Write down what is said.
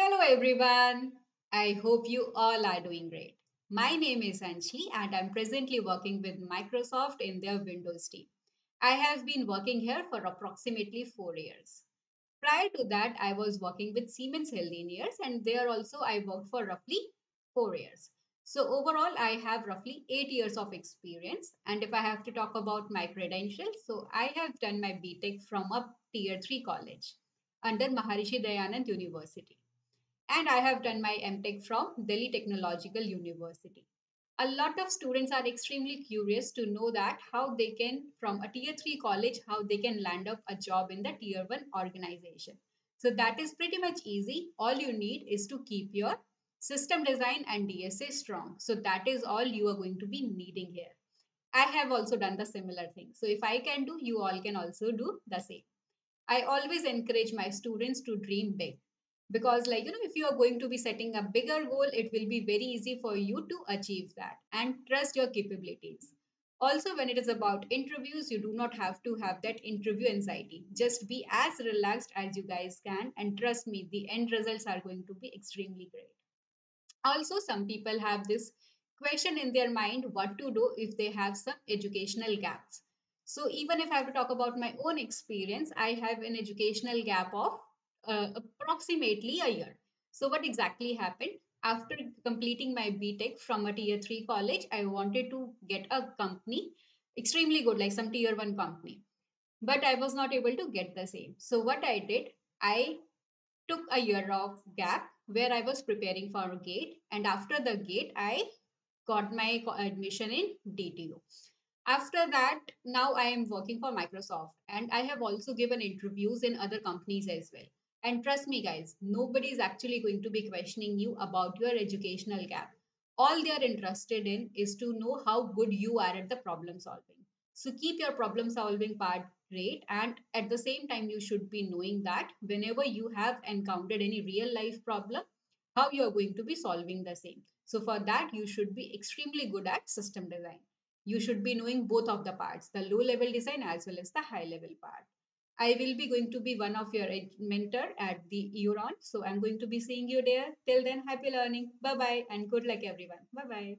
Hello everyone. I hope you all are doing great. My name is Anjali and I'm presently working with Microsoft in their Windows team. I have been working here for approximately 4 years. Prior to that, I was working with Siemens Healthineers and there also I worked for roughly 4 years. So overall, I have roughly 8 years of experience. And if I have to talk about my credentials, so I have done my BTech from a tier 3 college under Maharishi Dayanand University and I have done my MTech from Delhi Technological University. A lot of students are extremely curious to know that how they can, from a tier 3 college, how they can land up a job in the tier 1 organization. So that is pretty much easy. All you need is to keep your system design and DSA strong. So that is all you are going to be needing here. I have also done the similar thing. So if I can do, you all can also do the same. I always encourage my students to dream big because like you know if you are going to be setting a bigger goal it will be very easy for you to achieve that and trust your capabilities. Also when it is about interviews you do not have to have that interview anxiety. Just be as relaxed as you guys can and trust me the end results are going to be extremely great. Also some people have this question in their mind what to do if they have some educational gaps. So even if i have to talk about my own experience i have an educational gap of uh, approximately a year. So, what exactly happened? After completing my BTech from a tier 3 college, I wanted to get a company extremely good, like some tier 1 company. But I was not able to get the same. So, what I did, I took a year of gap where I was preparing for gate. And after the gate, I got my admission in DTU. After that, now I am working for Microsoft and I have also given interviews in other companies as well. And trust me, guys, nobody is actually going to be questioning you about your educational gap. All they are interested in is to know how good you are at the problem solving. So keep your problem solving part great. And at the same time, you should be knowing that whenever you have encountered any real life problem, how you are going to be solving the same. So for that, you should be extremely good at system design. You should be knowing both of the parts, the low level design as well as the high level part. I will be going to be one of your mentor at the Euron. So I'm going to be seeing you there. Till then, happy learning. Bye bye and good luck everyone. Bye bye.